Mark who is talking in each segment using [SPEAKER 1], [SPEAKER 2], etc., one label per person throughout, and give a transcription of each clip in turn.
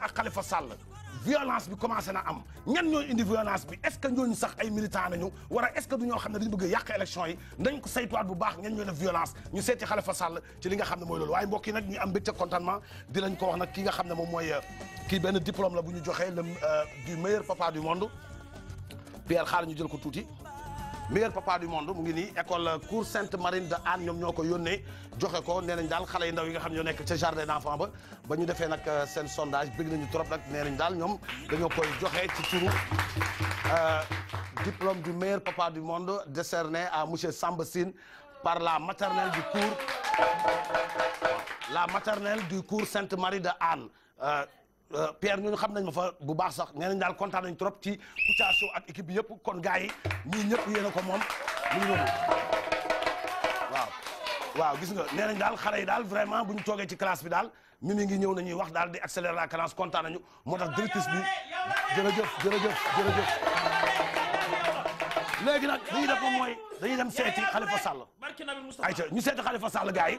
[SPEAKER 1] ak Khalifa Sall violence bi commencé na am ñan ñoo indi violence bi est-ce que ñooñu sax ay militants nañu wala est-ce que du ñoo xam ne dañu bëgg a yàq élection yi nañ ko saytuwaat bu baax ñan ñoo def violence ñu seeti Khalifa Sall ci li nga xam ne mooy loolu waaye mbokk yi nag ñu am mbégte contentement di lañ ko wax nag ki nga xam ne moom mooy euh, kii benn diplôme la bu ñu joxee le euh, du meilleur papa du monde Pierre xaar ñu jël ko tuuti meilleur papa du monde mu ngi nii école cour Sainte Marine de Anne ñoom ñoo ko yónnee joxe ko nee nañ daal xale yu ndaw yi nga xam ñoo nekk ca jardin d'enfant ba ba ñu defee nag euh, seen sondage bëgg nañu trop nag nee nañ daal ñoom dañoo koy joxe ci turu euh, diplôme du meilleur papa du monde décerné à monsieur Samba Sine par la maternelle du cours la maternelle du cours Sainte-Marie de Anne euh, Pierre ñooñu xam nañ ma fa bu baax sax nee nañ daal kontaan nañ trop ci Kouthia Show ak équipe bi yëpp kon gars yi ñii ñëpp yéen a ko moom mu ngi noonu waaw waaw gis nga nee nañ daal xale yi daal vraiment bu ñu toogee ci classe bi daal mi mi ngi ñëw nañuy wax daal di accélérer la cadence kontaan nañu moo tax directrice bi jërëjëf jërëjëf jërëjëf léegi nag li ñuy def moom mooy dañuy dem seeti Khalifa Sall barki nabi Mustafa ayca ñu seeti Khalifa Sall gars yi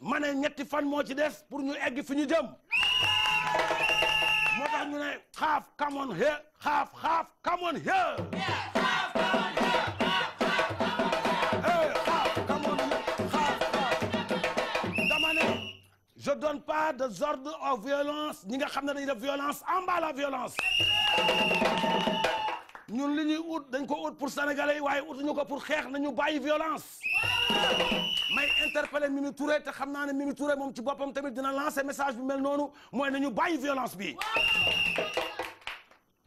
[SPEAKER 1] ma ne ñetti fan moo ci des pour ñu egg fi ñu jëm moo tax ñu ne xaaf come on here xaaf xaaf come on here je donne pas de ordre aux violences ñi nga xam ne dañuy def violence en bas la violence ñun li ñuy ut dañ ko ut pour sénégalais yi waaye utuñu ko pour xeex nañu bàyyi violence may interpellé Mimi Touré te xam naa ne Mimi Touré moom ci boppam tamit dina lancé message bi mel noonu mooy nañu bàyyi violence bi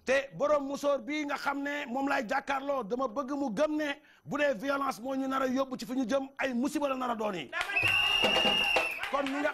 [SPEAKER 1] te borom musóor bii nga xam ne moom laay jàkkaarloo dama bëgg mu gëm ne bu dee violence moo ñu nar a yóbbu ci fi ñu jëm ay musiba la nar a doon yi kon ñu nga